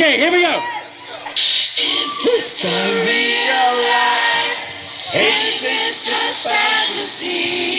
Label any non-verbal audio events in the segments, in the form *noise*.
Okay, here we go. Is this the real life? Is this just fantasy?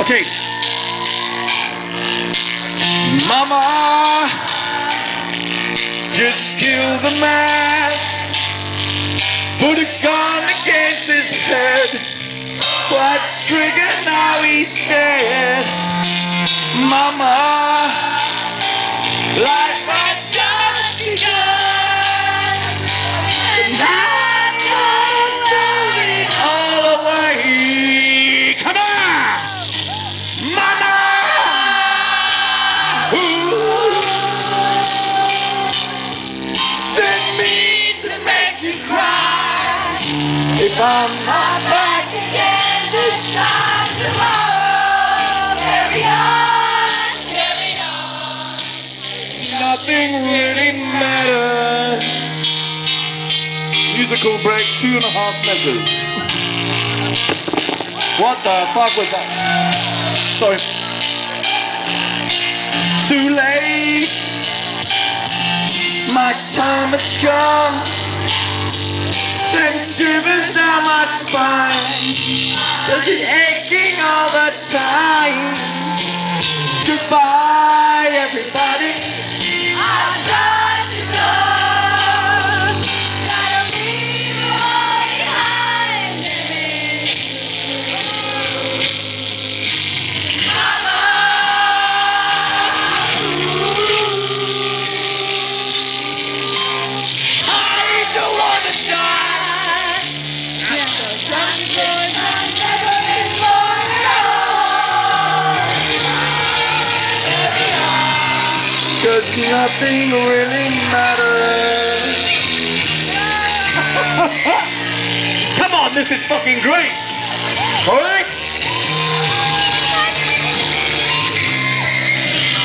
Okay. Mama, just kill the man. Put a gun against his head. What trigger now he's dead. Mama, life Didn't mean to make you cry. If I'm not back again this time tomorrow, carry on, carry on. Nothing really matters. Musical break, two and a half measures. What the fuck was that? Sorry. Too late. My time has come. Send shivers down my spine. Does it aching all the time? Goodbye, everybody. Cause nothing really matters. *laughs* Come on, this is fucking great. Alright?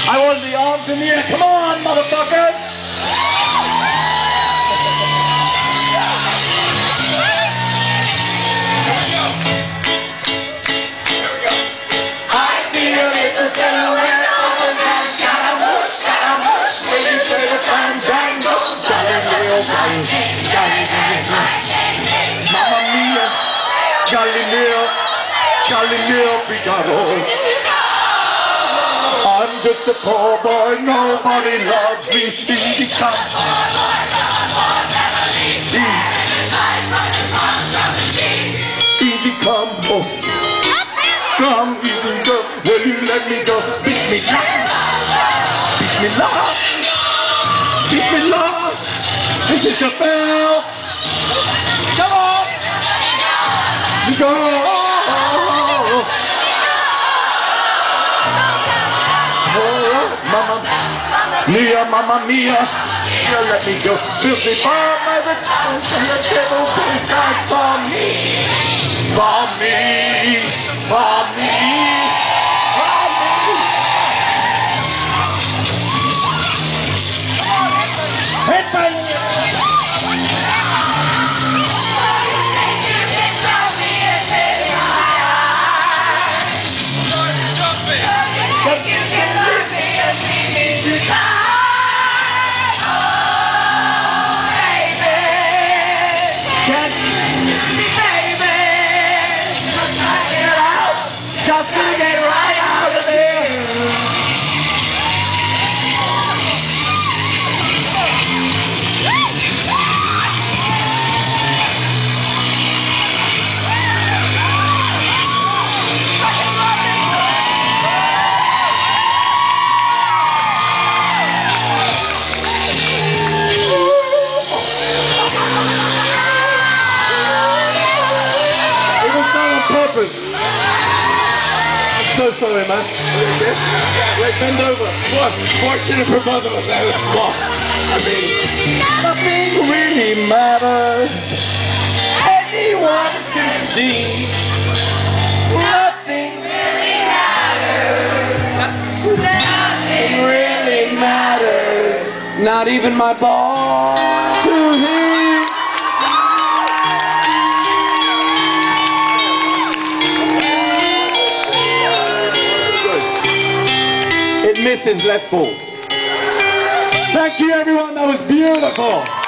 I want the arms in the air. Come on, motherfuckers. Galileo, Galileo Figaro. I'm just a poor boy, nobody loves me. Easy come. Easy come, oh. Come, easy go. Will you let me go? Bismillah. Bismillah. Bismillah. This is your bell. Mia, mama mia. You let me go. Filthy bomb by the the devil inside for me. For me. For me. To so sorry, man. Wait, bend over. Fortunate for both of us, that was small. I mean, nothing really matters. Anyone can see. Nothing Really matters. Nothing really matters. Not even my ball to hit. It missed his left ball. Thank you, everyone. That was beautiful.